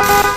Bye.